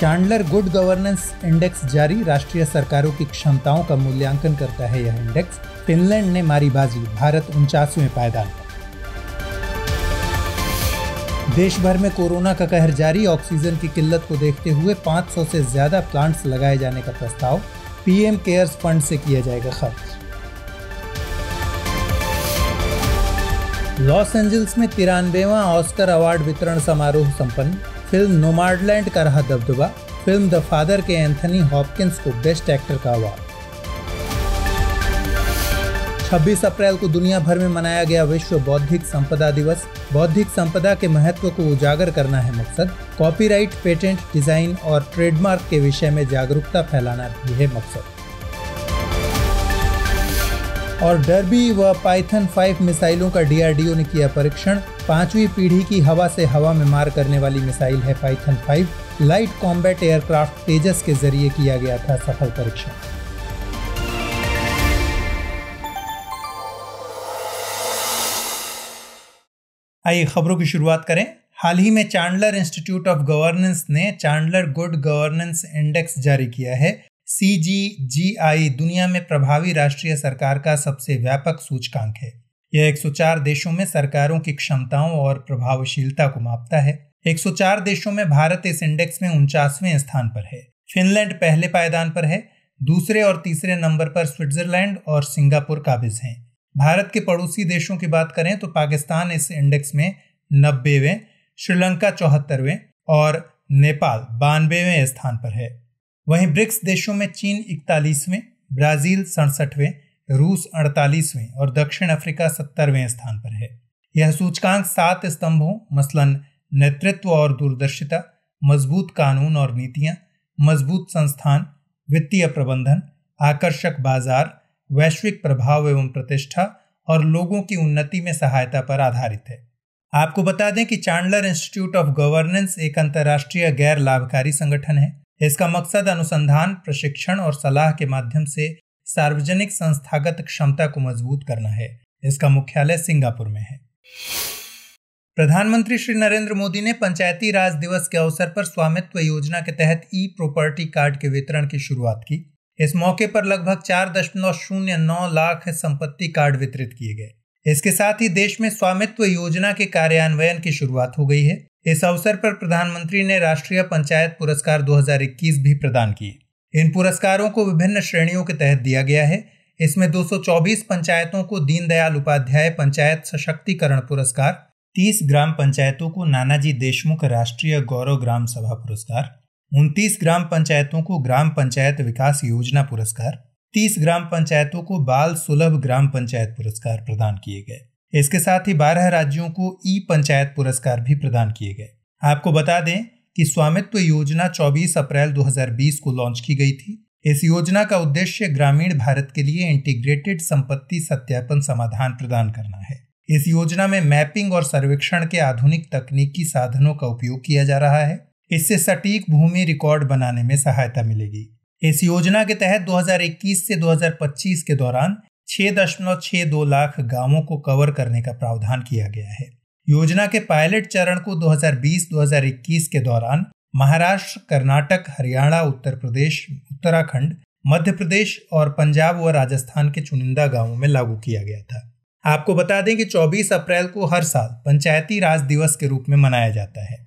Chandler good governance index जारी, राष्ट्रीय सरकारों की क्षमताओं का मूल्यांकन करता है यह इंडेक्स फिनलैंड ने मारी बाजी, भारत उनचासवें पायदान पर। देश भर में कोरोना का कहर जारी, ऑक्सीजन की किल्लत को देखते हुए 500 से ज़्यादा प्लांट्स लगाए जाने का प्रस्ताव। पीएम केयर्स फंड से किया जाएगा खर्च। लॉस एंजल्स में तिरानवेवा ऑस्कर अवार्ड वितरण समारोह संपन्न। फ़िल्म नोमार्डलैंड का रहा दबदबा। फ़िल्म द फादर के एंथनी हॉपकिंस को बेस्ट एक्टर का अवार्ड। 26 अप्रैल को दुनिया भर में मनाया गया विश्व बौद्धिक संपदा दिवस। बौद्धिक संपदा के महत्व को उजागर करना है मकसद। कॉपीराइट पेटेंट डिज़ाइन और ट्रेडमार्क के विषय में जागरूकता फैलाना भी है मकसद। और डरबी व पाइथन 5 मिसाइलों का डीआरडीओ ने किया परीक्षण। पांचवी पीढ़ी की हवा से हवा में मार करने वाली मिसाइल है python 5 light combat aircraft Tejas के ज़रिए किया गया था सफल परीक्षण। आइए खबरों की शुरुआत करें। हाल ही में चांडलर इंस्टीट्यूट ऑफ़ गवर्नेंस ने चांडलर गुड गवर्नेंस इंडेक्स जारी किया है। सी जी जी आई दुनिया में प्रभावी राष्ट्रीय सरकार का सबसे व्यापक सूचकांक है। यह 104 देशों में सरकारों की क्षमताओं और प्रभावशीलता को मापता है। 104 देशों में भारत इस इंडेक्स में उनचासवें स्थान पर है। फिनलैंड पहले पायदान पर है। दूसरे और तीसरे नंबर पर स्विट्जरलैंड और सिंगापुर काबिज हैं। भारत के पड़ोसी देशों की बात करें तो पाकिस्तान इस इंडेक्स में नब्बेवें, श्रीलंका चौहत्तरवें और नेपाल बानवेवें स्थान पर है। वहीं ब्रिक्स देशों में चीन इकतालीसवें, ब्राज़ील सड़सठवें, रूस अड़तालीसवें और दक्षिण अफ्रीका सत्तरवें स्थान पर है। यह सूचकांक सात स्तंभों, मसलन नेतृत्व और दूरदर्शिता, मज़बूत कानून और नीतियाँ, मज़बूत संस्थान, वित्तीय प्रबंधन, आकर्षक बाज़ार, वैश्विक प्रभाव एवं प्रतिष्ठा और लोगों की उन्नति में सहायता पर आधारित है। आपको बता दें कि चांडलर इंस्टीट्यूट ऑफ़ गवर्नेंस एक अंतर्राष्ट्रीय गैर लाभकारी संगठन है। इसका मकसद अनुसंधान, प्रशिक्षण और सलाह के माध्यम से सार्वजनिक संस्थागत क्षमता को मज़बूत करना है। इसका मुख्यालय सिंगापुर में है। प्रधानमंत्री श्री नरेंद्र मोदी ने पंचायती राज दिवस के अवसर पर स्वामित्व योजना के तहत ई प्रॉपर्टी कार्ड के वितरण की शुरुआत की। इस मौके पर लगभग चार दशमलव शून्य नौ लाख संपत्ति कार्ड वितरित किए गए। इसके साथ ही देश में स्वामित्व योजना के कार्यान्वयन की शुरुआत हो गई है। इस अवसर पर प्रधानमंत्री ने राष्ट्रीय पंचायत पुरस्कार 2021 भी प्रदान किए। इन पुरस्कारों को विभिन्न श्रेणियों के तहत दिया गया है। इसमें 224 पंचायतों को दीनदयाल उपाध्याय पंचायत सशक्तिकरण पुरस्कार 30 ग्राम पंचायतों को नानाजी देशमुख राष्ट्रीय गौरव ग्राम सभा पुरस्कार, उनतीस ग्राम पंचायतों को ग्राम पंचायत विकास योजना पुरस्कार 30 ग्राम पंचायतों को बाल सुलभ ग्राम पंचायत पुरस्कार प्रदान किए गए। इसके साथ ही बारह राज्यों को ई पंचायत पुरस्कार भी प्रदान किए गए। आपको बता दें कि स्वामित्व योजना 24 अप्रैल 2020 को लॉन्च की गई थी। इस योजना का उद्देश्य ग्रामीण भारत के लिए इंटीग्रेटेड संपत्ति सत्यापन समाधान प्रदान करना है। इस योजना में मैपिंग और सर्वेक्षण के आधुनिक तकनीकी साधनों का उपयोग किया जा रहा है। इससे सटीक भूमि रिकॉर्ड बनाने में सहायता मिलेगी। इस योजना के तहत 2021 से 2025 के दौरान छह दशमलव छह दो लाख गाँवों को कवर करने का प्रावधान किया गया है। योजना के पायलट चरण को 2020-2021 के दौरान महाराष्ट्र, कर्नाटक, हरियाणा, उत्तर प्रदेश, उत्तराखंड, मध्य प्रदेश और पंजाब व राजस्थान के चुनिंदा गाँवों में लागू किया गया था। आपको बता दें कि 24 अप्रैल को हर साल पंचायती राज दिवस के रूप में मनाया जाता है।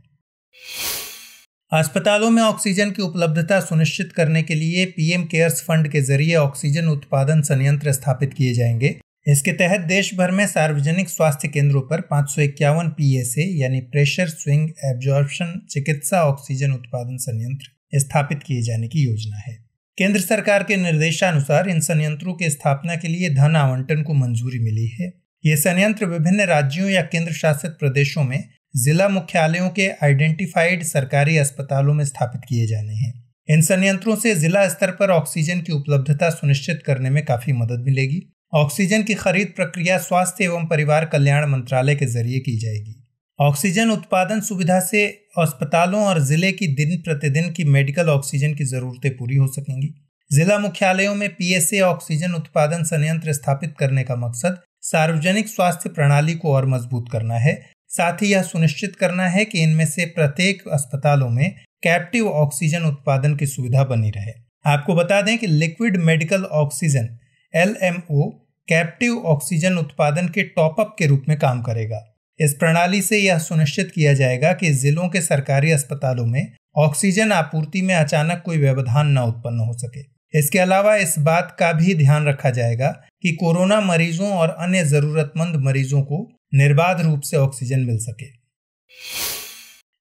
अस्पतालों में ऑक्सीजन की उपलब्धता सुनिश्चित करने के लिए पीएम केयर्स फंड के ज़रिए ऑक्सीजन उत्पादन संयंत्र स्थापित किए जाएँगे। इसके तहत देश भर में सार्वजनिक स्वास्थ्य केंद्रों पर पाँच सौ इक्यावन पीएसए, यानी प्रेशर स्विंग, एब्जॉर्प्शन, चिकित्सा ऑक्सीजन उत्पादन संयंत्र स्थापित किए जाने की योजना है। केंद्र सरकार के निर्देशानुसार इन संयंत्रों की स्थापना के लिए धन आवंटन को मंजूरी मिली है। ये संयंत्र विभिन्न राज्यों या केंद्र शासित प्रदेशों में जिला मुख्यालयों के आइडेंटिफाइड सरकारी अस्पतालों में स्थापित किए जाने हैं। इन संयंत्रों से जिला स्तर पर ऑक्सीजन की उपलब्धता सुनिश्चित करने में काफ़ी मदद मिलेगी। ऑक्सीजन की खरीद प्रक्रिया स्वास्थ्य एवं परिवार कल्याण मंत्रालय के ज़रिए की जाएगी। ऑक्सीजन उत्पादन सुविधा से अस्पतालों और ज़िले की दिन प्रतिदिन की मेडिकल ऑक्सीजन की जरूरतें पूरी हो सकेंगी। जिला मुख्यालयों में पीएसए ऑक्सीजन उत्पादन संयंत्र स्थापित करने का मकसद सार्वजनिक स्वास्थ्य प्रणाली को और मज़बूत करना है। साथ ही यह सुनिश्चित करना है कि इनमें से प्रत्येक अस्पतालों में कैप्टिव ऑक्सीजन उत्पादन की सुविधा बनी रहे। आपको बता दें कि liquid medical oxygen LMO captive oxygen उत्पादन के टॉपअप के रूप में काम करेगा। इस प्रणाली से यह सुनिश्चित किया जाएगा कि जिलों के सरकारी अस्पतालों में ऑक्सीजन आपूर्ति में अचानक कोई व्यवधान न उत्पन्न हो सके। इसके अलावा इस बात का भी ध्यान रखा जाएगा कि कोरोना मरीजों और अन्य जरूरतमंद मरीजों को निर्बाध रूप से ऑक्सीजन मिल सके।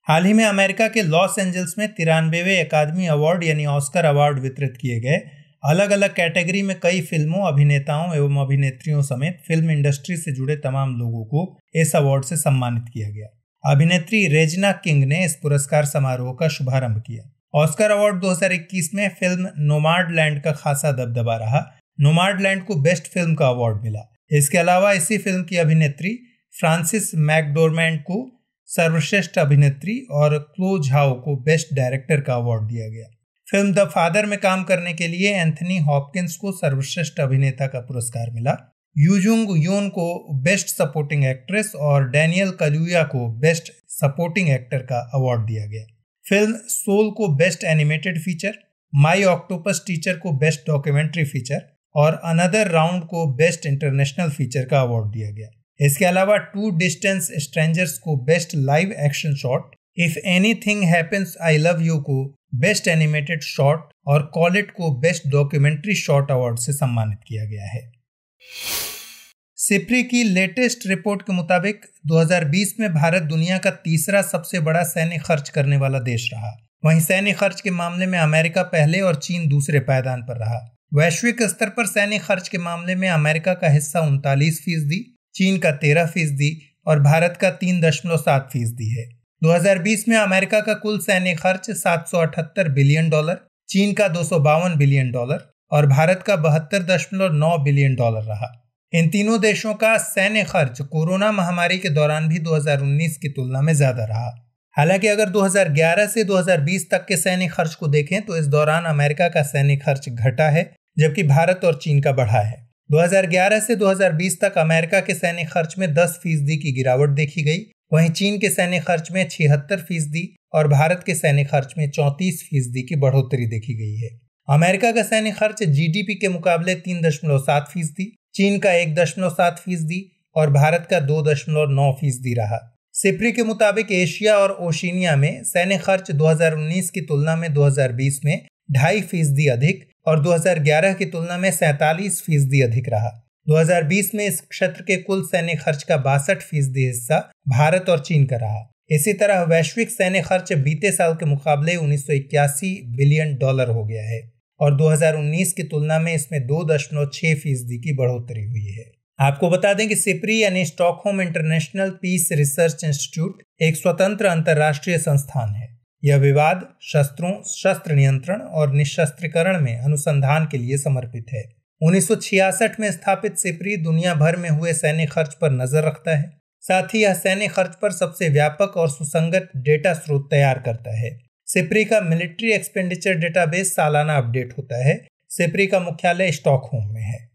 हाल ही में अमेरिका के लॉस एंजल्स में तिरानबेवे अकादमी अवार्ड यानी ऑस्कर अवार्ड वितरित किए गए। अलग अलग कैटेगरी में कई फ़िल्मों, अभिनेताओं एवं अभिनेत्रियों समेत फ़िल्म इंडस्ट्री से जुड़े तमाम लोगों को इस अवार्ड से सम्मानित किया गया। अभिनेत्री रेजना किंग ने इस पुरस्कार समारोह का शुभारंभ किया। ऑस्कर अवार्ड 2021 में फ़िल्म नोमार्ड लैंड का खासा दबदबा रहा। नोमार्ड लैंड को बेस्ट फ़िल्म का अवार्ड मिला। इसके अलावा इसी फ़िल्म की अभिनेत्री फ्रांसिस मैकडोरमैंड को सर्वश्रेष्ठ अभिनेत्री और क्लो झाओ को बेस्ट डायरेक्टर का अवार्ड दिया गया। फ़िल्म द फादर में काम करने के लिए एंथनी हॉपकिंस को सर्वश्रेष्ठ अभिनेता का पुरस्कार मिला। यूजुंग यून को बेस्ट सपोर्टिंग एक्ट्रेस और डैनियल कलुया को बेस्ट सपोर्टिंग एक्टर का अवार्ड दिया गया। फ़िल्म सोल को best animated feature My Octopus Teacher को बेस्ट डॉक्यूमेंट्री फीचर और अनदर राउंड को बेस्ट इंटरनेशनल फीचर का अवार्ड दिया गया। इसके अलावा टू डिस्टेंस स्ट्रेंजर्स को best live action short If Anything I Love You को बेस्ट एनिमेटेड शॉट और कॉलेट को बेस्ट डॉक्यूमेंट्री शॉट अवार्ड से सम्मानित किया गया है। सिप्री की लेटेस्ट रिपोर्ट के मुताबिक 2020 में भारत दुनिया का तीसरा सबसे बड़ा सैन्य खर्च करने वाला देश रहा। वहीं सैन्य खर्च के मामले में अमेरिका पहले और चीन दूसरे पायदान पर रहा। वैश्विक स्तर पर सैन्य खर्च के मामले में अमेरिका का हिस्सा उनतालीस फ़ीसदी चीन का तेरह फ़ीसदी और भारत का तीन दशमलव सात फ़ीसदी है। 2020 में अमेरिका का कुल सैन्य खर्च सात सौ अठहत्तर बिलियन डॉलर, चीन का दो सौ बावन बिलियन डॉलर और भारत का बहत्तर दशमलव नौ बिलियन डॉलर रहा। इन तीनों देशों का सैन्य खर्च कोरोना महामारी के दौरान भी 2019 की तुलना में ज़्यादा रहा। हालाँकि अगर 2011 से 2020 तक के सैन्य खर्च को देखें तो इस दौरान अमेरिका का सैन्य खर्च घटा है, जबकि भारत और चीन का बढ़ा है। 2011 से 2020 तक अमेरिका के सैन्य खर्च में 10 फ़ीसदी की गिरावट देखी गई। वहीं चीन के सैन्य खर्च में छिहत्तर फ़ीसदी और भारत के सैन्य खर्च में चौंतीस फ़ीसदी की बढ़ोतरी देखी गई है। अमेरिका का सैन्य खर्च जीडीपी के मुकाबले तीन दशमलव सात फ़ीसदी, चीन का एक दशमलव सात फ़ीसदी और भारत का दो दशमलव नौ फ़ीसदी रहा। सिप्री के मुताबिक एशिया और ओशिनिया में सैन्य खर्च 2019 की तुलना में 2020 में ढाई फ़ीसदी अधिक और 2011 की तुलना में सैतालीस फ़ीसदी अधिक रहा। 2020 में इस क्षेत्र के कुल सैन्य खर्च का बासठ फ़ीसदी हिस्सा भारत और चीन का रहा। इसी तरह वैश्विक सैन्य खर्च बीते साल के मुकाबले उन्नीस सौ इक्यासी बिलियन डॉलर हो गया है और 2019 की तुलना में इसमें दो दशमलव छह फ़ीसदी की बढ़ोतरी हुई है। आपको बता दें कि सिप्री यानी Stockholm International Peace Research Institute एक स्वतंत्र अंतर्राष्ट्रीय संस्थान है। यह विवाद शस्त्रों, शस्त्र नियंत्रण और निशस्त्रीकरण में अनुसंधान के लिए समर्पित है। 1966 में स्थापित सिप्री दुनिया भर में हुए सैन्य खर्च पर नज़र रखता है। साथ ही यह सैन्य खर्च पर सबसे व्यापक और सुसंगत डेटा स्रोत तैयार करता है। सिप्री का मिलिट्री एक्सपेंडिचर डेटाबेस सालाना अपडेट होता है। सिपरी का मुख्यालय स्टॉकहोम में है।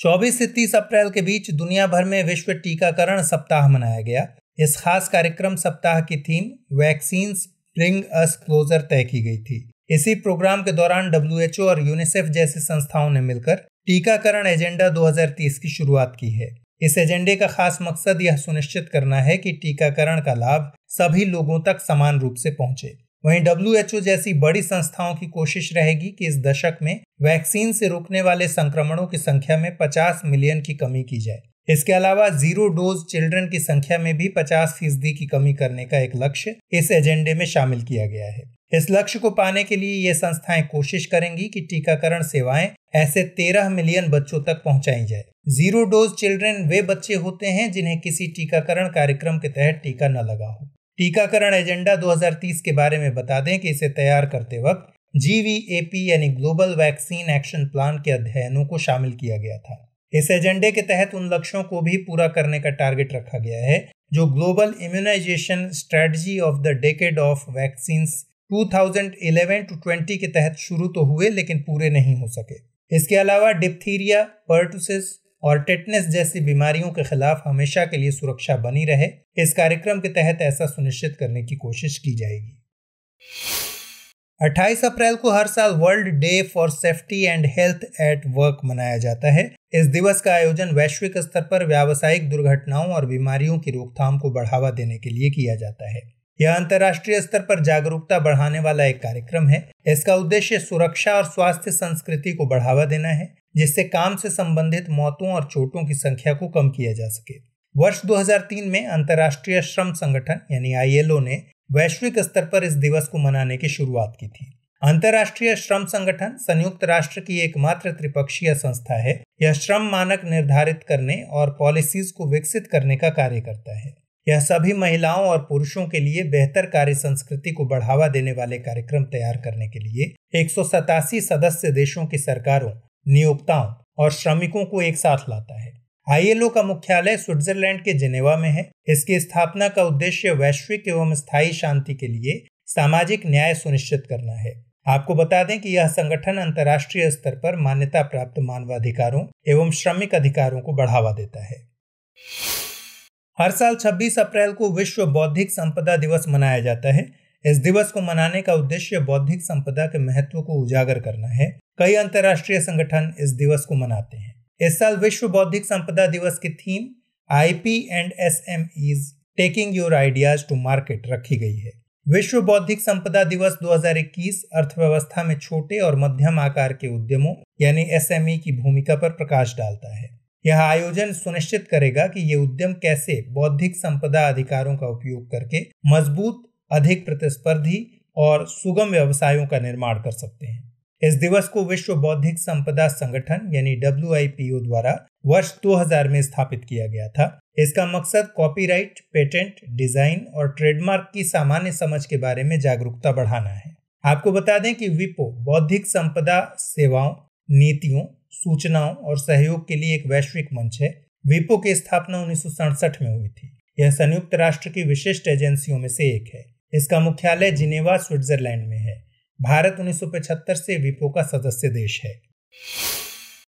24 से 30 अप्रैल के बीच दुनिया भर में विश्व टीकाकरण सप्ताह मनाया गया। इस खास कार्यक्रम सप्ताह की theme vaccine bring us closer तय की गई थी। इसी प्रोग्राम के दौरान डब्ल्यूएचओ और यूनिसेफ जैसी संस्थाओं ने मिलकर टीकाकरण एजेंडा 2030 की शुरुआत की है। इस एजेंडे का खास मकसद यह सुनिश्चित करना है कि टीकाकरण का लाभ सभी लोगों तक समान रूप से पहुँचे। वहीं डब्ल्यू जैसी बड़ी संस्थाओं की कोशिश रहेगी कि इस दशक में वैक्सीन से रोकने वाले संक्रमणों की संख्या में 50 मिलियन की कमी की जाए। इसके अलावा ज़ीरो डोज चिल्ड्रन की संख्या में भी 50 फ़ीसदी की कमी करने का एक लक्ष्य इस एजेंडे में शामिल किया गया है। इस लक्ष्य को पाने के लिए ये संस्थाएँ कोशिश करेंगी कि टीकाकरण सेवाएँ ऐसे 13 मिलियन बच्चों तक पहुंचाई जाए। ज़ीरो डोज चिल्ड्रन वे बच्चे होते हैं जिन्हें किसी टीकाकरण कार्यक्रम के तहत टीका न लगा हो। टीकाकरण एजेंडा 2030 के बारे में बता दें कि इसे तैयार करते वक्त जीवीएपी यानी ग्लोबल वैक्सीन एक्शन प्लान के अध्ययनों को शामिल किया गया था। इस एजेंडे के तहत उन लक्ष्यों को भी पूरा करने का टारगेट रखा गया है, जो global immunisation strategy of the decade of vaccine 2011 to 20 के तहत शुरू तो हुए, लेकिन पूरे नहीं हो सके। इसके अलावा डिप्थीरिया, पर्टुसिस और टेटनेस जैसी बीमारियों के खिलाफ हमेशा के लिए सुरक्षा बनी रहे। इस कार्यक्रम के तहत ऐसा सुनिश्चित करने की कोशिश की जाएगी। 28 अप्रैल को हर साल world day for safety and health at work मनाया जाता है। इस दिवस का आयोजन वैश्विक स्तर पर व्यावसायिक दुर्घटनाओं और बीमारियों की रोकथाम को बढ़ावा देने के लिए किया जाता है। यह अंतर्राष्ट्रीय स्तर पर जागरूकता बढ़ाने वाला एक कार्यक्रम है। इसका उद्देश्य सुरक्षा और स्वास्थ्य संस्कृति को बढ़ावा देना है, जिससे काम से संबंधित मौतों और चोटों की संख्या को कम किया जा सके। वर्ष 2003 में अंतर्राष्ट्रीय श्रम संगठन यानी आईएलओ ने वैश्विक स्तर पर इस दिवस को मनाने की शुरुआत की थी। अंतर्राष्ट्रीय श्रम संगठन संयुक्त राष्ट्र की एकमात्र त्रिपक्षीय संस्था है। यह श्रम मानक निर्धारित करने और पॉलिसीज़ को विकसित करने का कार्य करता है। यह सभी महिलाओं और पुरुषों के लिए बेहतर कार्य संस्कृति को बढ़ावा देने वाले कार्यक्रम तैयार करने के लिए एक सौ सतासी सदस्य देशों की सरकारों, नियोक्ताओं और श्रमिकों को एक साथ लाता है। आईएलओ का मुख्यालय स्विट्जरलैंड के जिनेवा में है। इसकी स्थापना का उद्देश्य वैश्विक एवं स्थायी शांति के लिए सामाजिक न्याय सुनिश्चित करना है। आपको बता दें कि यह संगठन अंतर्राष्ट्रीय स्तर पर मान्यता प्राप्त मानवाधिकारों एवं श्रमिक अधिकारों को बढ़ावा देता है। हर साल 26 अप्रैल को विश्व बौद्धिक संपदा दिवस मनाया जाता है। इस दिवस को मनाने का उद्देश्य बौद्धिक संपदा के महत्व को उजागर करना है। कई अंतर्राष्ट्रीय संगठन इस दिवस को मनाते हैं। इस साल विश्व बौद्धिक संपदा दिवस की theme IP and S M is taking your ideas to market रखी गई है। विश्व बौद्धिक संपदा दिवस 2021 अर्थव्यवस्था में छोटे और मध्यम आकार के उद्यमों, यानी एसएमई की भूमिका पर प्रकाश डालता है। यह आयोजन सुनिश्चित करेगा कि ये उद्यम कैसे बौद्धिक संपदा अधिकारों का उपयोग करके मज़बूत, अधिक प्रतिस्पर्धी और सुगम व्यवसायों का निर्माण कर सकते हैं। इस दिवस को विश्व बौद्धिक संपदा संगठन, यानी डब्ल्यूआईपीओ द्वारा वर्ष 2000 में स्थापित किया गया था। इसका मकसद कॉपीराइट, पेटेंट, डिज़ाइन और ट्रेडमार्क की सामान्य समझ के बारे में जागरूकता बढ़ाना है। आपको बता दें कि विपो बौद्धिक संपदा सेवाओं, नीतियों, सूचनाओं और सहयोग के लिए एक वैश्विक मंच है। विपो की स्थापना उन्नीस सौ सड़सठ में हुई थी। यह संयुक्त राष्ट्र की विशिष्ट एजेंसियों में से एक है। इसका मुख्यालय जिनेवा, स्विट्जरलैंड में है। भारत 1975 से विपो का सदस्य देश है।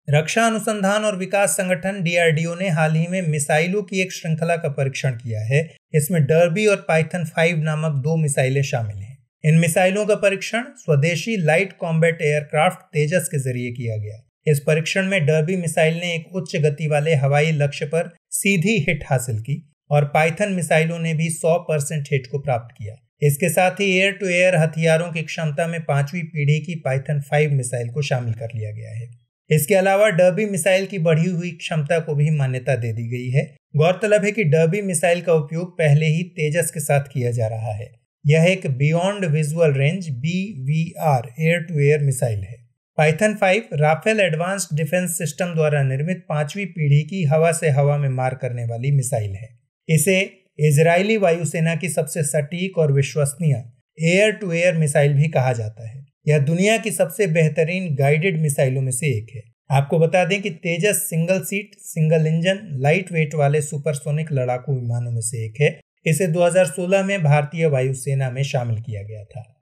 रक्षा अनुसंधान और विकास संगठन डीआरडीओ ने हाल ही में मिसाइलों की एक श्रृंखला का परीक्षण किया है। इसमें डर्बी और पाइथन 5 नामक दो मिसाइलें शामिल हैं। इन मिसाइलों का परीक्षण स्वदेशी लाइट कॉम्बैट एयरक्राफ्ट तेजस के ज़रिए किया गया। इस परीक्षण में डर्बी मिसाइल ने एक उच्च गति वाले हवाई लक्ष्य पर सीधी हिट हासिल की और पाइथन मिसाइलों ने भी 100 परसेंट हिट को प्राप्त किया। इसके साथ ही एयर टू एयर हथियारों की क्षमता में पांचवी पीढ़ी की पाइथन 5 मिसाइल को शामिल कर लिया गया है। इसके अलावा डर्बी मिसाइल की बढ़ी हुई क्षमता को भी मान्यता दे दी गई है। गौरतलब है कि डर्बी मिसाइल का उपयोग पहले ही तेजस के साथ किया जा रहा है। यह एक beyond visual range B V R air to air missile है। Python 5 Rafael advanced defence system द्वारा निर्मित पांचवी पीढ़ी की हवा से हवा में मार करने वाली मिसाइल है। इसे इजरायली वायुसेना की सबसे सटीक और विश्वसनीय एयर टू एयर मिसाइल भी कहा जाता है। यह दुनिया की सबसे बेहतरीन गाइडेड मिसाइलों में से एक है। आपको बता दें कि Tejas single seat single engine light weight वाले सुपरसोनिक लड़ाकू विमानों में से एक है। इसे 2016 में भारतीय वायुसेना में शामिल किया गया था।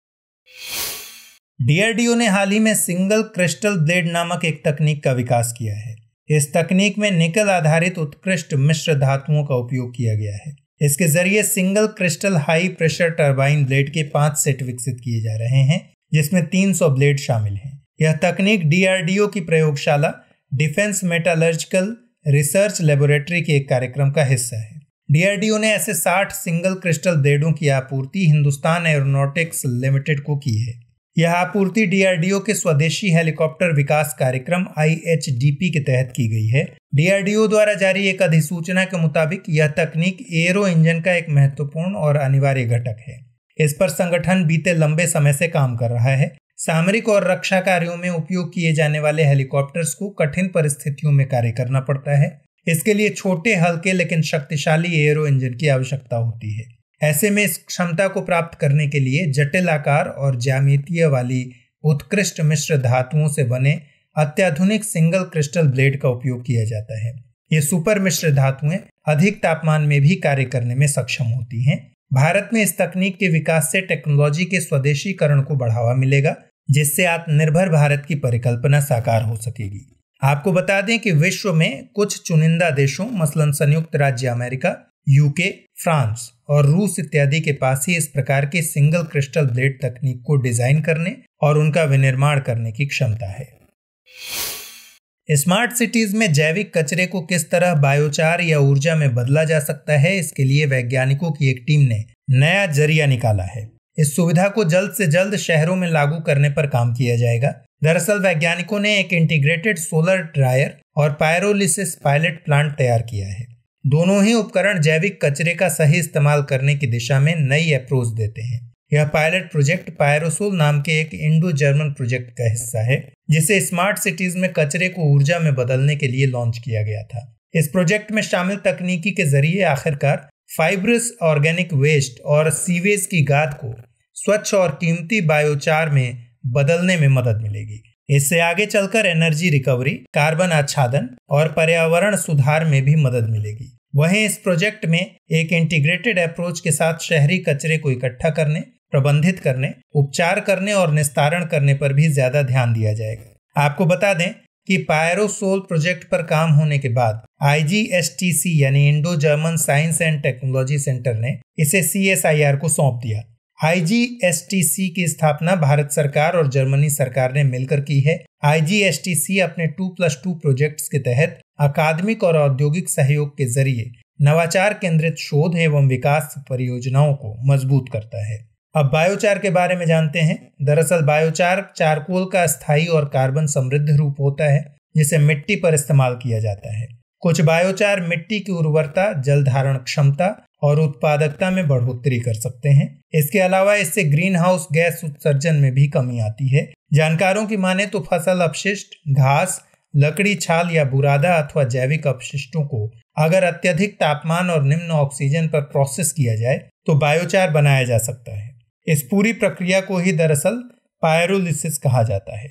डीआरडीओ ने हाल ही में सिंगल क्रिस्टल ब्लेड नामक एक तकनीक का विकास किया है। इस तकनीक में निकल आधारित उत्कृष्ट मिश्र धातुओं का उपयोग किया गया है। इसके ज़रिए single crystal high pressure turbine blade के पाँच सेट विकसित किए जा रहे हैं, जिसमें 300 ब्लेड शामिल हैं। यह तकनीक डीआरडीओ की प्रयोगशाला, डिफेंस मेटालर्जिकल रिसर्च लेबोरेटरी के एक कार्यक्रम का हिस्सा है। डीआरडीओ ने ऐसे 60 सिंगल क्रिस्टल ब्लेडों की आपूर्ति हिंदुस्तान एरोनॉटिक्स लिमिटेड को की है। यह आपूर्ति डीआरडीओ के स्वदेशी हेलीकॉप्टर विकास कार्यक्रम आईएचडीपी के तहत की गई है। डीआरडीओ द्वारा जारी एक अधिसूचना के मुताबिक यह तकनीक एरो इंजन का एक महत्वपूर्ण और अनिवार्य घटक है। इस पर संगठन बीते लंबे समय से काम कर रहा है। सामरिक और रक्षा कार्यों में उपयोग किए जाने वाले हेलीकॉप्टर्स को कठिन परिस्थितियों में कार्य करना पड़ता है। इसके लिए छोटे, हल्के, लेकिन शक्तिशाली एयरो इंजन की आवश्यकता होती है। ऐसे में इस क्षमता को प्राप्त करने के लिए जटिल आकार और ज्यामितीय वाली उत्कृष्ट मिश्र धातुओं से बने अत्याधुनिक सिंगल क्रिस्टल ब्लेड का उपयोग किया जाता है। ये सुपर मिश्र धातुएँ अधिक तापमान में भी कार्य करने में सक्षम होती हैं। भारत में इस तकनीक के विकास से टेक्नोलॉजी के स्वदेशीकरण को बढ़ावा मिलेगा, जिससे आत्मनिर्भर भारत की परिकल्पना साकार हो सकेगी। आपको बता दें कि विश्व में कुछ चुनिंदा देशों, मसलन संयुक्त राज्य अमेरिका, यूके, फ्रांस और रूस इत्यादि के पास ही इस प्रकार के सिंगल क्रिस्टल ब्लेड तकनीक को डिज़ाइन करने और उनका विनिर्माण करने की क्षमता है। स्मार्ट सिटीज़ में जैविक कचरे को किस तरह बायोचार या ऊर्जा में बदला जा सकता है, इसके लिए वैज्ञानिकों की एक टीम ने नया ज़रिया निकाला है। इस सुविधा को जल्द से जल्द शहरों में लागू करने पर काम किया जाएगा। दरअसल वैज्ञानिकों ने एक इंटीग्रेटेड सोलर ड्रायर और पायरोलिसिस पायलट प्लांट तैयार किया है। दोनों ही उपकरण जैविक कचरे का सही इस्तेमाल करने की दिशा में नई अप्रोच देते हैं। यह पायलट प्रोजेक्ट पायरोसोल नाम के एक इंडो जर्मन प्रोजेक्ट का हिस्सा है, जिसे स्मार्ट सिटीज़ में कचरे को ऊर्जा में बदलने के लिए लॉन्च किया गया था। इस प्रोजेक्ट में शामिल तकनीकी के ज़रिए आखिरकार फाइब्रस ऑर्गेनिक वेस्ट और सीवेज की गाद को स्वच्छ और कीमती बायोचार में बदलने में मदद मिलेगी। इससे आगे चलकर एनर्जी रिकवरी कार्बन आच्छादन और पर्यावरण सुधार में भी मदद मिलेगी। वहीं इस प्रोजेक्ट में एक इंटीग्रेटेड अप्रोच के साथ शहरी कचरे को इकट्ठा करने, प्रबंधित करने, उपचार करने और निस्तारण करने पर भी ज़्यादा ध्यान दिया जाएगा। आपको बता दें कि पायरोसोल प्रोजेक्ट पर काम होने के बाद आईजीएसटीसी यानी Indo German science and technology centre ने इसे सीएसआईआर को सौंप दिया। आईजीएसटीसी की स्थापना भारत सरकार और जर्मनी सरकार ने मिलकर की है। आईजीएसटीसी अपने टू प्लस टू प्रोजेक्ट के तहत अकादमिक और औद्योगिक सहयोग के ज़रिए नवाचार केंद्रित शोध एवं विकास परियोजनाओं को मज़बूत करता है। अब बायोचार के बारे में जानते हैं। दरअसल बायोचार चारकोल का स्थायी और कार्बन समृद्ध रूप होता है, जिसे मिट्टी पर इस्तेमाल किया जाता है। कुछ बायोचार मिट्टी की उर्वरता, जल धारण क्षमता और उत्पादकता में बढ़ोतरी कर सकते हैं। इसके अलावा इससे ग्रीन हाउस गैस उत्सर्जन में भी कमी आती है। जानकारों की माने तो फ़सल अपशिष्ट, घास, लकड़ी, छाल या बुरादा अथवा जैविक अपशिष्टों को अगर अत्यधिक तापमान और निम्न ऑक्सीजन पर प्रोसेस किया जाए तो बायोचार बनाया जा सकता है। इस पूरी प्रक्रिया को ही दरअसल पायरोलिसिस कहा जाता है।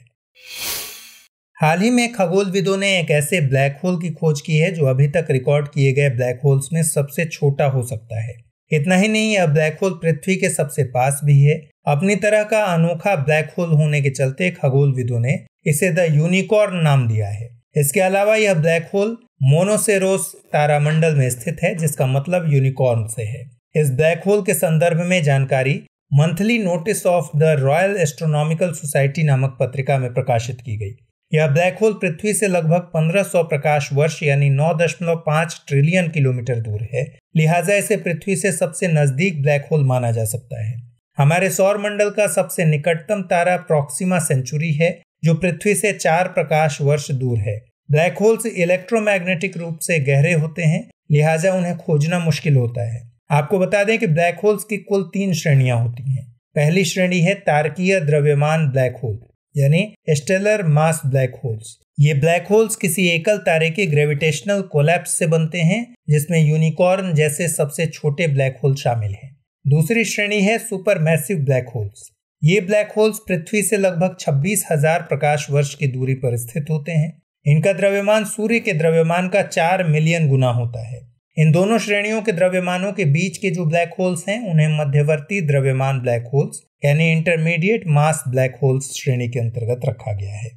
हाल ही में खगोलविदों ने एक ऐसे ब्लैक होल की खोज की है जो अभी तक रिकॉर्ड किए गए ब्लैक होल्स में सबसे छोटा हो सकता है। इतना ही नहीं, यह ब्लैक होल पृथ्वी के सबसे पास भी है। अपनी तरह का अनोखा ब्लैक होल होने के चलते खगोलविदों ने इसे द यूनिकॉर्न नाम दिया है। इसके अलावा यह ब्लैक होल मोनोसेरोस तारामंडल में स्थित है, जिसका मतलब यूनिकॉर्न से है। इस ब्लैक होल के संदर्भ में जानकारी Monthly Notices of the Royal Astronomical Society नामक पत्रिका में प्रकाशित की गई। यह ब्लैक होल पृथ्वी से लगभग 1500 प्रकाश वर्ष यानी 9.5 ट्रिलियन किलोमीटर दूर है। लिहाजा इसे पृथ्वी से सबसे नज़दीक ब्लैक होल माना जा सकता है। हमारे सौर मंडल का सबसे निकटतम तारा प्रोक्सीमा सेंचुरी है, जो पृथ्वी से चार प्रकाश वर्ष दूर है। ब्लैक होल्स इलेक्ट्रोमैग्नेटिक रूप से गहरे होते हैं, लिहाजा उन्हें खोजना मुश्किल होता है। आपको बता दें कि ब्लैक होल्स की कुल तीन श्रेणियाँ होती हैं। पहली श्रेणी है तारकीय द्रव्यमान ब्लैक होल यानी स्टेलर मास ब्लैक होल्स। ये ब्लैक होल्स किसी एकल तारे के ग्रेविटेशनल कोलैप्स से बनते हैं, जिसमें यूनिकॉर्न जैसे सबसे छोटे ब्लैक होल शामिल हैं। दूसरी श्रेणी है सुपर मैसिव ब्लैक होल्स। ये ब्लैक होल्स पृथ्वी से लगभग छब्बीस हज़ार प्रकाश वर्ष की दूरी पर स्थित होते हैं। इनका द्रव्यमान सूर्य के द्रव्यमान का चार मिलियन गुना होता है। इन दोनों श्रेणियों के द्रव्यमानों के बीच के जो ब्लैक होल्स हैं, उन्हें मध्यवर्ती द्रव्यमान ब्लैक होल्स यानी इंटरमीडिएट मास ब्लैक होल्स श्रेणी के अंतर्गत रखा गया है।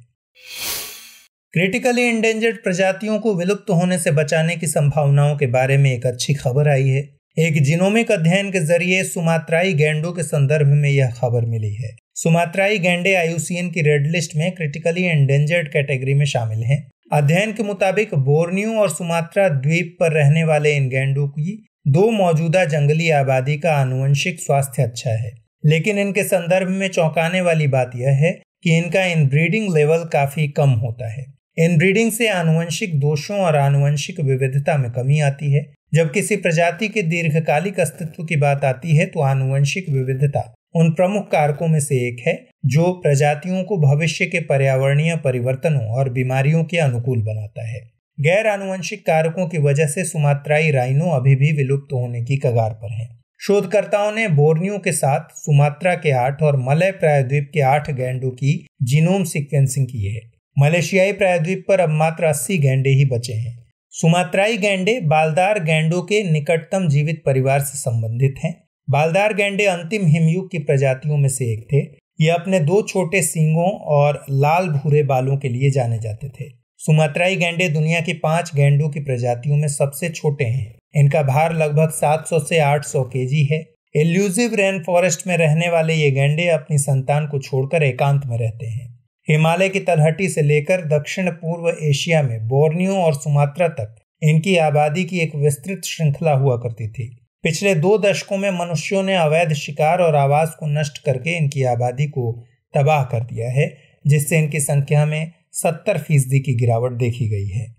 क्रिटिकली इंडेंजर्ड प्रजातियों को विलुप्त होने से बचाने की संभावनाओं के बारे में एक अच्छी खबर आई है। एक जिनोमिक अध्ययन के ज़रिए सुमात्राई गैंडों के संदर्भ में यह खबर मिली है। सुमात्राई गैंडे आयुसीएन की रेड लिस्ट में क्रिटिकली एंडेंजर्ड कैटेगरी में शामिल हैं। अध्ययन के मुताबिक बोर्नियो और सुमात्रा द्वीप पर रहने वाले इन गैंडों की दो मौजूदा जंगली आबादी का आनुवंशिक स्वास्थ्य अच्छा है। लेकिन इनके संदर्भ में चौंकाने वाली बात यह है कि इनका इनब्रीडिंग लेवल काफ़ी कम होता है। इनब्रीडिंग से आनुवंशिक दोषों और आनुवंशिक विविधता में कमी आती है। जब किसी प्रजाति के दीर्घकालिक अस्तित्व की बात आती है तो आनुवंशिक विविधता उन प्रमुख कारकों में से एक है, जो प्रजातियों को भविष्य के पर्यावरणीय परिवर्तनों और बीमारियों के अनुकूल बनाता है। गैर आनुवंशिक कारकों की वजह से सुमात्राई राइनो अभी भी विलुप्त होने की कगार पर है। शोधकर्ताओं ने बोर्नियो के साथ सुमात्रा के आठ और मलय प्रायद्वीप के आठ गैंडों की जीनोम सीक्वेंसिंग की है। मलेशियाई प्रायद्वीप पर अब मात्र अस्सी गैंडे ही बचे हैं। सुमात्राई गैंडे बालदार गैंडों के निकटतम जीवित परिवार से संबंधित हैं। बालदार गैंडे अंतिम हिमयुग की प्रजातियों में से एक थे। ये अपने दो छोटे सींगों और लाल भूरे बालों के लिए जाने जाते थे। सुमात्राई गैंडे दुनिया की पाँच गैंडों की प्रजातियों में सबसे छोटे हैं। इनका भार लगभग 700 से 800 केजी है। एल्यूजिव रेन फॉरेस्ट में रहने वाले ये गैंडे अपनी संतान को छोड़कर एकांत में रहते हैं। हिमालय की तलहटी से लेकर दक्षिण पूर्व एशिया में बोर्नियो और सुमात्रा तक इनकी आबादी की एक विस्तृत श्रृंखला हुआ करती थी। पिछले दो दशकों में मनुष्यों ने अवैध शिकार और आवास को नष्ट करके इनकी आबादी को तबाह कर दिया है, जिससे इनकी संख्या में सत्तर फ़ीसदी की गिरावट देखी गई है।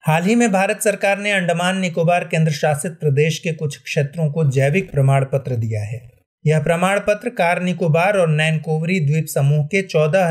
हाल ही में भारत सरकार ने अंडमान निकोबार केंद्र शासित प्रदेश के कुछ क्षेत्रों को जैविक प्रमाण पत्र दिया है। यह प्रमाण पत्र कार निकोबार और नैनकोवरी द्वीप समूह के चौदह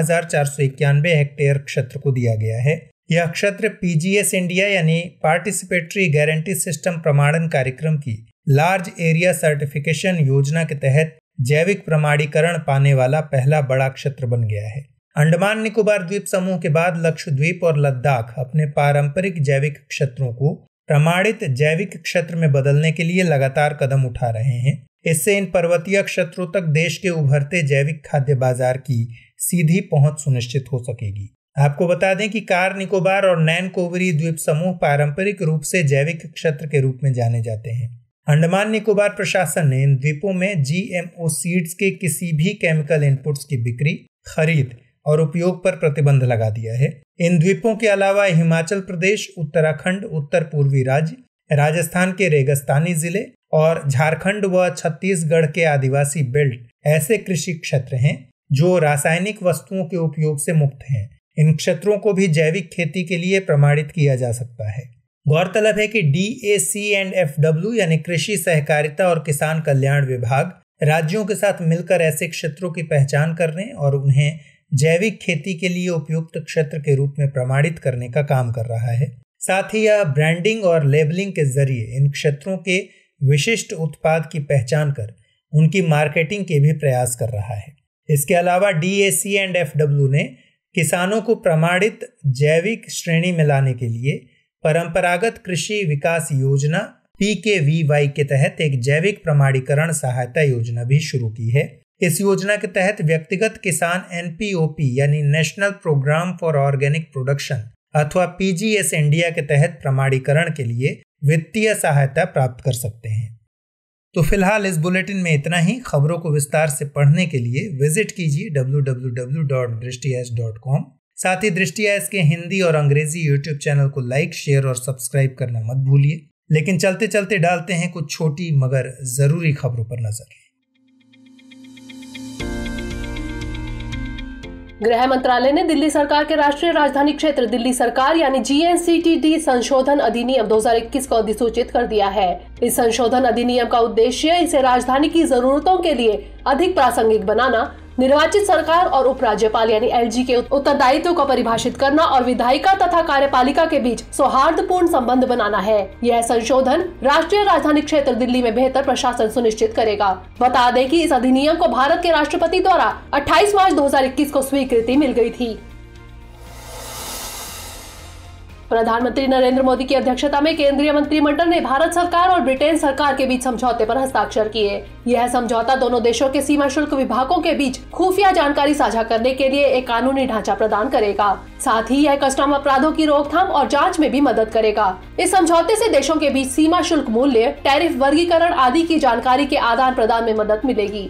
हेक्टेयर क्षेत्र को दिया गया है। यह क्षेत्र पीजीएस इंडिया यानी पार्टिसिपेटरी गारंटी सिस्टम प्रमाणन कार्यक्रम की लार्ज एरिया सर्टिफिकेशन योजना के तहत जैविक प्रमाणीकरण पाने वाला पहला बड़ा क्षेत्र बन गया है। अंडमान निकोबार द्वीप समूह के बाद लक्षद्वीप और लद्दाख अपने पारंपरिक जैविक क्षेत्रों को प्रमाणित जैविक क्षेत्र में बदलने के लिए लगातार कदम उठा रहे हैं। इससे इन पर्वतीय क्षेत्रों तक देश के उभरते जैविक खाद्य बाज़ार की सीधी पहुँच सुनिश्चित हो सकेगी। आपको बता दें कि कार निकोबार और नैन कोवरी द्वीप समूह पारंपरिक रूप से जैविक क्षेत्र के रूप में जाने जाते हैं। अंडमान निकोबार प्रशासन ने इन द्वीपों में जीएमओ सीड्स के किसी भी केमिकल इनपुट्स की बिक्री, खरीद और उपयोग पर प्रतिबंध लगा दिया है। इन द्वीपों के अलावा हिमाचल प्रदेश, उत्तराखंड उत्तर पूर्वी राज्य, राजस्थान के रेगिस्तानी ज़िले और झारखंड व छत्तीसगढ़ के आदिवासी बेल्ट ऐसे कृषि क्षेत्र हैं जो रासायनिक वस्तुओं के उपयोग से मुक्त हैं। इन क्षेत्रों को भी जैविक खेती के लिए प्रमाणित किया जा सकता है। गौरतलब है कि D A C and F W यानी कृषि सहकारिता और किसान कल्याण विभाग राज्यों के साथ मिलकर ऐसे क्षेत्रों की पहचान करने और उन्हें जैविक खेती के लिए उपयुक्त क्षेत्र के रूप में प्रमाणित करने का काम कर रहा है। साथ ही यह ब्रांडिंग और लेबलिंग के ज़रिए इन क्षेत्रों के विशिष्ट उत्पाद की पहचान कर उनकी मार्केटिंग के भी प्रयास कर रहा है। इसके अलावा D A C and F W ने किसानों को प्रमाणित जैविक श्रेणी में लाने के लिए परंपरागत कृषि विकास योजना पी के वी वाई के तहत एक जैविक प्रमाणीकरण सहायता योजना भी शुरू की है। इस योजना के तहत व्यक्तिगत किसान एनपीओपी यानी national programme for organic production अथवा पीजीएस इंडिया के तहत प्रमाणीकरण के लिए वित्तीय सहायता प्राप्त कर सकते हैं। तो फ़िलहाल इस बुलेटिन में इतना ही। खबरों को विस्तार से पढ़ने के लिए विज़िट कीजिए www.drishtias.com साथ ही दृष्टि एस के हिंदी और अंग्रेज़ी यूट्यूब चैनल को लाइक शेयर और सब्सक्राइब करना मत भूलिए। लेकिन चलते चलते डालते हैं कुछ छोटी मगर ज़रूरी खबरों पर नज़र। गृह मंत्रालय ने दिल्ली सरकार के राष्ट्रीय राजधानी क्षेत्र दिल्ली सरकार, यानी जीएनसीटीडी संशोधन अधिनियम 2021 को अधिसूचित कर दिया है। इस संशोधन अधिनियम का उद्देश्य इसे राजधानी की जरूरतों के लिए अधिक प्रासंगिक बनाना निर्वाचित सरकार और उपराज्यपाल यानी एलजी के उत्तरदायित्व को परिभाषित करना और विधायिका तथा कार्यपालिका के बीच सौहार्दपूर्ण संबंध बनाना है। यह संशोधन राष्ट्रीय राजधानी क्षेत्र दिल्ली में बेहतर प्रशासन सुनिश्चित करेगा। बता दें कि इस अधिनियम को भारत के राष्ट्रपति द्वारा 28 मार्च 2021 को स्वीकृति मिल गई थी। प्रधानमंत्री नरेंद्र मोदी की अध्यक्षता में केंद्रीय मंत्रिमंडल ने भारत सरकार और ब्रिटेन सरकार के बीच समझौते पर हस्ताक्षर किए। यह समझौता दोनों देशों के सीमा शुल्क विभागों के बीच खुफिया जानकारी साझा करने के लिए एक कानूनी ढांचा प्रदान करेगा। साथ ही यह कस्टम अपराधों की रोकथाम और जाँच में भी मदद करेगा। इस समझौते से देशों के बीच सीमा शुल्क मूल्य, टैरिफ वर्गीकरण आदि की जानकारी के आदान प्रदान में मदद मिलेगी।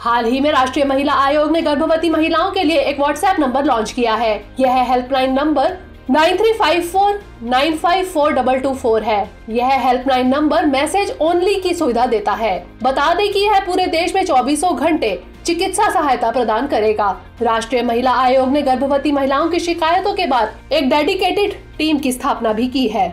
हाल ही में राष्ट्रीय महिला आयोग ने गर्भवती महिलाओं के लिए एक व्हाट्सएप नंबर लॉन्च किया है। यह helpline number nine three five four nine five four double two four है। यह हेल्पलाइन नंबर मैसेज ओनली की सुविधा देता है। बता दें कि यह पूरे देश में चौबीसों घंटे चिकित्सा सहायता प्रदान करेगा। राष्ट्रीय महिला आयोग ने गर्भवती महिलाओं की शिकायतों के बाद एक डेडिकेटेड टीम की स्थापना भी की है।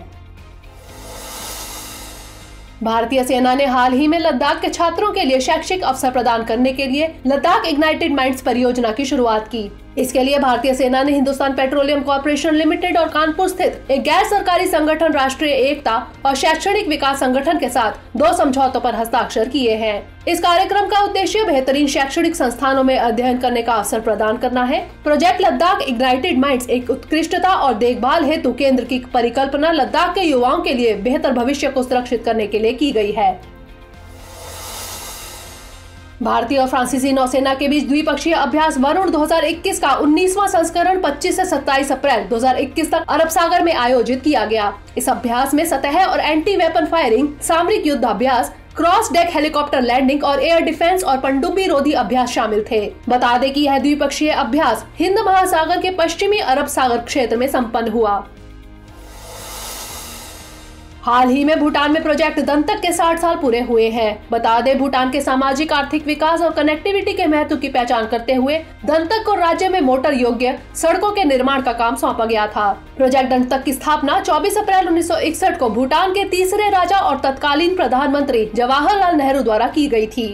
भारतीय सेना ने हाल ही में लद्दाख के छात्रों के लिए शैक्षिक अवसर प्रदान करने के लिए लद्दाख इग्नाइटेड माइंड्स परियोजना की शुरुआत की। इसके लिए भारतीय सेना ने हिंदुस्तान पेट्रोलियम कॉरपोरेशन लिमिटेड और कानपुर स्थित एक गैर सरकारी संगठन, राष्ट्रीय एकता और शैक्षणिक विकास संगठन के साथ दो समझौतों पर हस्ताक्षर किए हैं। इस कार्यक्रम का उद्देश्य बेहतरीन शैक्षणिक संस्थानों में अध्ययन करने का अवसर प्रदान करना है। प्रोजेक्ट लद्दाख इग्नाइटेड माइंड्स एक उत्कृष्टता और देखभाल हेतु केंद्र की परिकल्पना लद्दाख के युवाओं के लिए बेहतर भविष्य को सुरक्षित करने के लिए की गई है। भारतीय और फ्रांसीसी नौसेना के बीच द्विपक्षीय अभ्यास वरुण 2021 का 19वां संस्करण 25 से 27 अप्रैल 2021 तक अरब सागर में आयोजित किया गया। इस अभ्यास में सतह और एंटी वेपन फायरिंग सामरिक युद्ध अभ्यास क्रॉस डेक हेलीकॉप्टर लैंडिंग और एयर डिफेंस और पनडुब्बी रोधी अभ्यास शामिल थे। बता दें कि यह द्विपक्षीय अभ्यास हिंद महासागर के पश्चिमी अरब सागर क्षेत्र में संपन्न हुआ। हाल ही में भूटान में प्रोजेक्ट दंतक के 60 साल पूरे हुए हैं। बता दें, भूटान के सामाजिक, आर्थिक विकास और कनेक्टिविटी के महत्व की पहचान करते हुए दंतक को राज्य में मोटर योग्य सड़कों के निर्माण का काम सौंपा गया था। प्रोजेक्ट दंतक की स्थापना 24 अप्रैल 1961 को भूटान के तीसरे राजा और तत्कालीन प्रधानमंत्री जवाहरलाल नेहरू द्वारा की गई थी।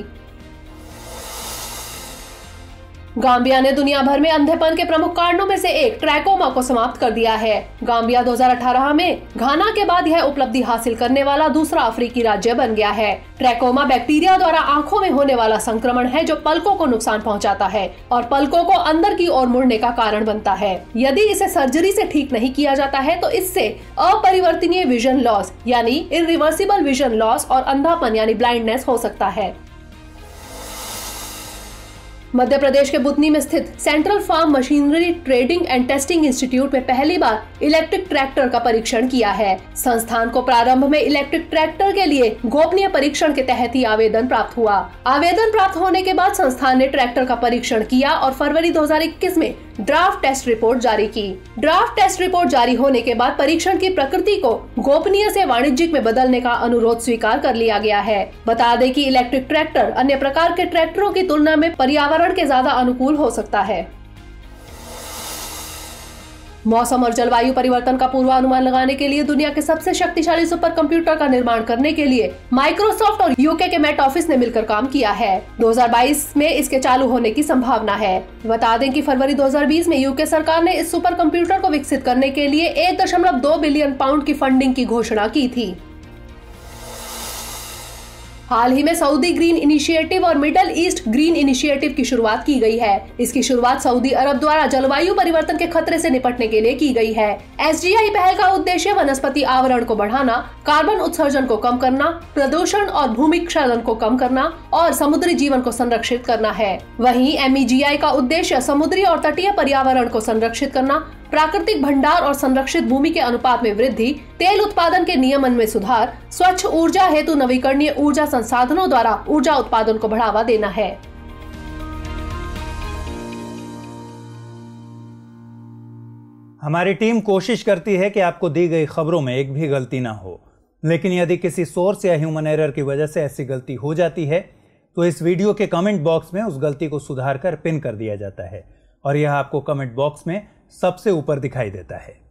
गांबिया ने दुनिया भर में अंधेपन के प्रमुख कारणों में से एक ट्रैकोमा को समाप्त कर दिया है। गांबिया 2018 में घाना के बाद यह उपलब्धि हासिल करने वाला दूसरा अफ्रीकी राज्य बन गया है। ट्रैकोमा बैक्टीरिया द्वारा आँखों में होने वाला संक्रमण है जो पलकों को नुकसान पहुंचाता है और पलकों को अंदर की ओर मुड़ने का कारण बनता है। यदि इसे सर्जरी से ठीक नहीं किया जाता है तो इससे अपरिवर्तनीय विजन लॉस यानी इरिवर्सिबल विजन लॉस और अंधापन यानी ब्लाइंडनेस हो सकता है। मध्य प्रदेश के बुतनी में स्थित central farm machinery trading and testing institute में पहली बार इलेक्ट्रिक ट्रैक्टर का परीक्षण किया है। संस्थान को प्रारंभ में इलेक्ट्रिक ट्रैक्टर के लिए गोपनीय परीक्षण के तहत ही आवेदन प्राप्त हुआ। आवेदन प्राप्त होने के बाद संस्थान ने ट्रैक्टर का परीक्षण किया और फरवरी 2021 में ड्राफ्ट टेस्ट रिपोर्ट जारी की। ड्राफ्ट टेस्ट रिपोर्ट जारी होने के बाद परीक्षण की प्रकृति को गोपनीय से वाणिज्यिक में बदलने का अनुरोध स्वीकार कर लिया गया है। बता दें कि इलेक्ट्रिक ट्रैक्टर अन्य प्रकार के ट्रैक्टरों की तुलना में पर्यावरण के ज़्यादा अनुकूल हो सकता है। मौसम और जलवायु परिवर्तन का पूर्वानुमान लगाने के लिए दुनिया के सबसे शक्तिशाली सुपर कंप्यूटर का निर्माण करने के लिए माइक्रोसॉफ्ट और यूके के मेट ऑफ़िस ने मिलकर काम किया है। 2022 में इसके चालू होने की संभावना है। बता दें कि फरवरी 2020 में यूके सरकार ने इस सुपर कंप्यूटर को विकसित करने के लिए एक बिलियन पाउंड की फंडिंग की घोषणा की थी। हाल ही में सऊदी ग्रीन इनिशिएटिव और मिडल ईस्ट ग्रीन इनिशिएटिव की शुरुआत की गई है। इसकी शुरुआत सऊदी अरब द्वारा जलवायु परिवर्तन के खतरे से निपटने के लिए की गई है। एसजीआई पहल का उद्देश्य वनस्पति आवरण को बढ़ाना, कार्बन उत्सर्जन को कम करना, प्रदूषण और भूमि क्षरण को कम करना और समुद्री जीवन को संरक्षित करना है। वहीं एम का उद्देश्य समुद्री और तटीय पर्यावरण को संरक्षित करना प्राकृतिक भंडार और संरक्षित भूमि के अनुपात में वृद्धि, तेल उत्पादन के नियमन में सुधार, स्वच्छ ऊर्जा हेतु नवीकरणीय ऊर्जा संसाधनों द्वारा ऊर्जा उत्पादन को बढ़ावा देना है। हमारी टीम कोशिश करती है कि आपको दी गई खबरों में एक भी गलती ना हो, लेकिन यदि किसी सोर्स या ह्यूमन एरर की वजह से ऐसी गलती हो जाती है तो इस वीडियो के कमेंट बॉक्स में उस गलती को सुधार कर पिन कर दिया जाता है। और यह आपको कमेंट बॉक्स में सबसे ऊपर दिखाई देता है।